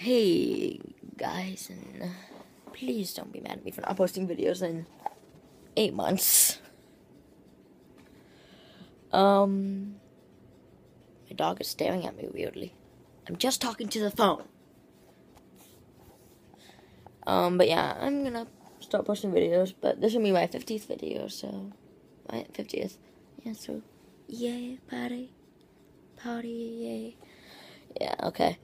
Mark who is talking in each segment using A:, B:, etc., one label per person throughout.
A: Hey guys, and uh, please don't be mad at me for not posting videos in eight months. Um, my dog is staring at me weirdly. I'm just talking to the phone. Um, but yeah, I'm gonna start posting videos, but this will be my 50th video, so my 50th. Yeah, so yay, party, party, yay. Yeah, okay.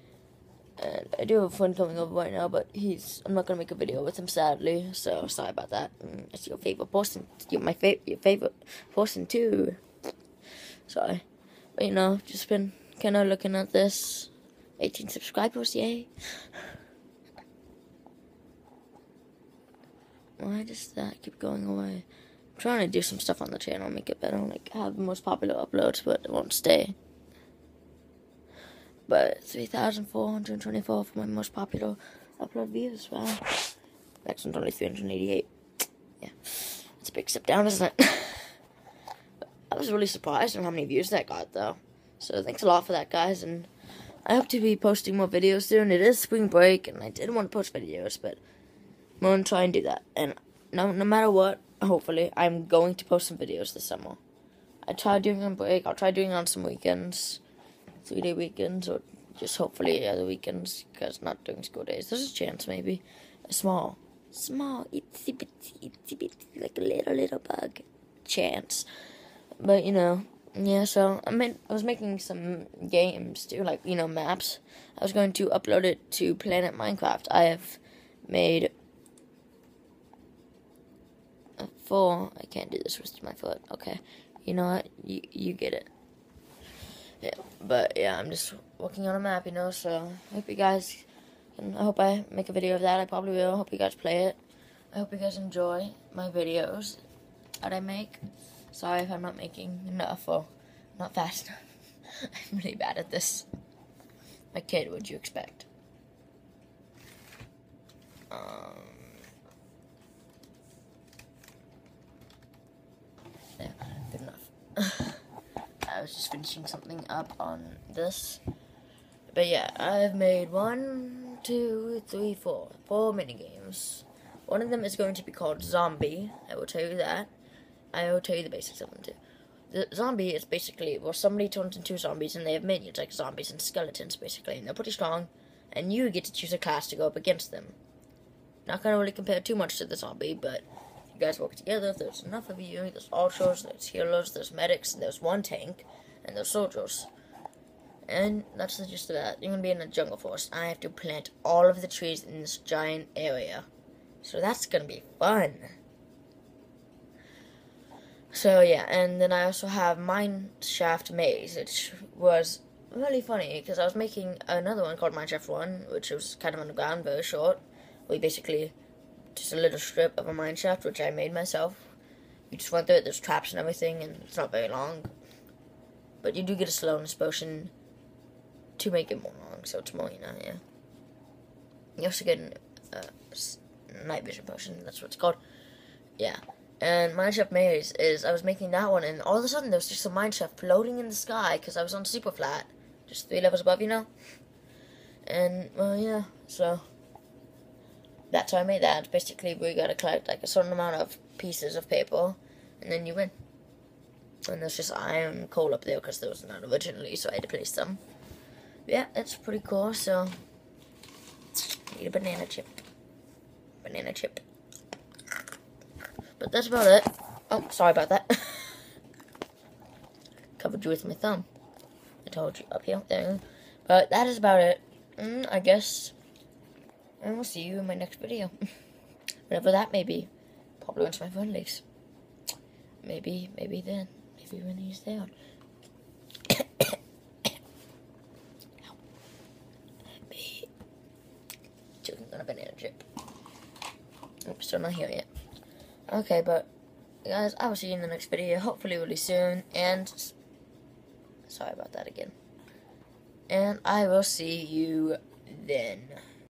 A: And I do have a friend coming over right now, but he's I'm not gonna make a video with him sadly, so sorry about that. Mm, It's your favorite person, you're my fa- your favorite person too. Sorry, but you know, just been kind of looking at this. 18 subscribers, yay! Why does that keep going away? I'm trying to do some stuff on the channel, make it better, like have the most popular uploads, but it won't stay. But 3,424 for my most popular upload views, wow. Next one's only 388. Yeah, it's a big step down, isn't it? I was really surprised on how many views that got, though. So thanks a lot for that, guys, and I hope to be posting more videos soon. It is spring break, and I did want to post videos, but I'm going to try and do that. And no, no matter what, hopefully, I'm going to post some videos this summer. I tried doing on break. I'll try doing on some weekends, three day weekends, or just hopefully other weekends because not doing school days. There's a chance, maybe. A small, small, itsy bitsy, itsy bitsy, like a little, little bug chance. But, you know, yeah, so I mean, I was making some games too, like, you know, maps. I was going to upload it to Planet Minecraft. I have made a four. I can't do this with my foot. Okay. You know what? You, you get it. But yeah, I'm just working on a map, you know, so I hope you guys, and I hope I make a video of that. I probably will. I hope you guys play it. I hope you guys enjoy my videos that I make. Sorry if I'm not making enough or not fast enough. I'm really bad at this. My kid, what'd you expect? Um, yeah, good enough. I was just finishing something up on this. But yeah, I've made one, two, three, four. Four mini games. One of them is going to be called Zombie. I will tell you that. I will tell you the basics of them too. The zombie is basically well, somebody turns into zombies and they have minions like zombies and skeletons basically, and they're pretty strong. And you get to choose a class to go up against them. Not gonna really compare too much to the zombie, but you guys work together. If there's enough of you, there's archers, there's healers, there's medics, there's one tank, and there's soldiers. And that's just that. You're gonna be in a jungle forest. I have to plant all of the trees in this giant area. So that's gonna be fun. So yeah, and then I also have Mineshaft Maze, which was really funny because I was making another one called Mineshaft One, which was kind of underground, very short. We basically just a little strip of a mineshaft which I made myself. You just went through it. There's traps and everything, and it's not very long. But you do get a slowness potion to make it more long, so it's more, you know, yeah. You also get a uh, night vision potion. That's what it's called. Yeah. And Mineshaft Maze is I was making that one, and all of a sudden there was just a mineshaft floating in the sky because I was on super flat, just three levels above, you know. And well, yeah, so that's how I made that. Basically, we gotta collect like a certain amount of pieces of paper, and then you win. And there's just iron coal up there because there was none originally, so I had to place them. Yeah, it's pretty cool. So, need a banana chip. Banana chip. But that's about it. Oh, sorry about that. Covered you with my thumb. I told you up here. There. But that is about it. Mm, I guess. And we'll see you in my next video. Whatever that may be. Probably once my phone leaks. Maybe, maybe then. Maybe when he's. Choking on a banana chip. Oops, still not here yet. Okay, but guys, I will see you in the next video, hopefully really soon, and sorry about that again. And I will see you then.